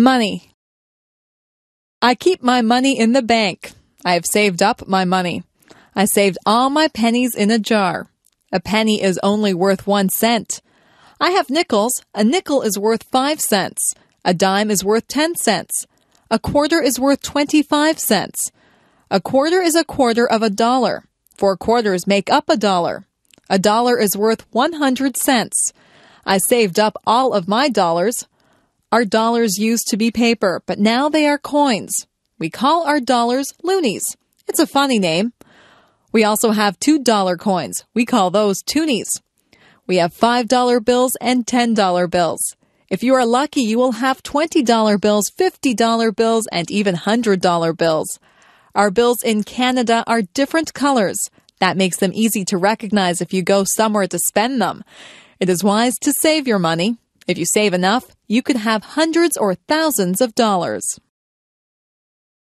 Money. I keep my money in the bank. I have saved up my money. I saved all my pennies in a jar. A penny is only worth one cent. I have nickels. A nickel is worth five cents. A dime is worth ten cents. A quarter is worth twenty-five cents. A quarter is a quarter of a dollar. Four quarters make up a dollar. A dollar is worth one hundred cents. I saved up all of my dollars. Our dollars used to be paper, but now they are coins. We call our dollars loonies. It's a funny name. We also have $2 coins. We call those toonies. We have $5 bills and $10 bills. If you are lucky, you will have $20 bills, $50 bills, and even $100 bills. Our bills in Canada are different colors. That makes them easy to recognize if you go somewhere to spend them. It is wise to save your money. If you save enough, you could have hundreds or thousands of dollars.